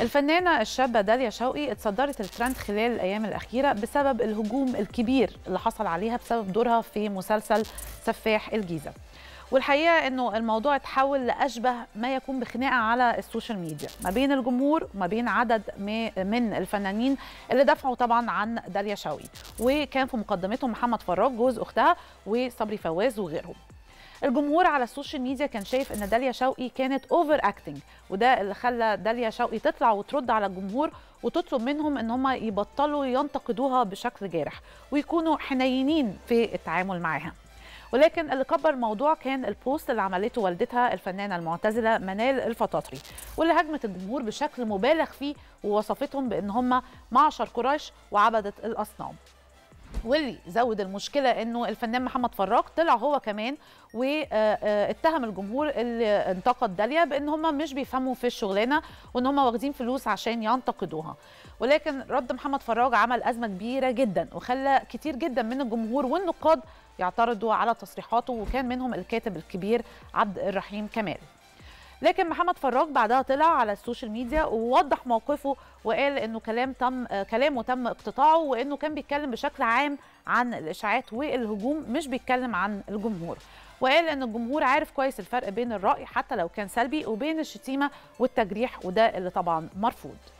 الفنانة الشابة داليا شوقي اتصدرت الترند خلال الأيام الأخيرة بسبب الهجوم الكبير اللي حصل عليها بسبب دورها في مسلسل سفاح الجيزة. والحقيقة أنه الموضوع اتحول لأشبه ما يكون بخناقة على السوشيال ميديا. ما بين الجمهور وما بين عدد من الفنانين اللي دافعوا طبعا عن داليا شوقي. وكان في مقدمتهم محمد فراج جوز أختها وصبري فواز وغيرهم. الجمهور على السوشيال ميديا كان شايف إن داليا شوقي كانت over acting وده اللي خلى داليا شوقي تطلع وترد على الجمهور وتطلب منهم إن هم يبطلوا ينتقدوها بشكل جارح ويكونوا حنينين في التعامل معاها. ولكن اللي كبر الموضوع كان البوست اللي عملته والدتها الفنانة المعتزلة منال الفطاطري واللي هاجمت الجمهور بشكل مبالغ فيه ووصفتهم بإن هم معشر قريش وعبدة الأصنام. واللي زود المشكلة إنه الفنان محمد فراج طلع هو كمان واتهم الجمهور اللي انتقد داليا بإن هم مش بيفهموا في الشغلانة وإن هم واخدين فلوس عشان ينتقدوها. ولكن رد محمد فراج عمل أزمة كبيرة جدا وخلى كتير جدا من الجمهور والنقاد يعترضوا على تصريحاته وكان منهم الكاتب الكبير عبد الرحيم كمال. لكن محمد فراج بعدها طلع على السوشيال ميديا ووضح موقفه وقال إنه كلام تم كلامه تم اقتطاعه وإنه كان بيتكلم بشكل عام عن الإشاعات والهجوم مش بيتكلم عن الجمهور. وقال إن الجمهور عارف كويس الفرق بين الرأي حتى لو كان سلبي وبين الشتيمة والتجريح وده اللي طبعا مرفوض.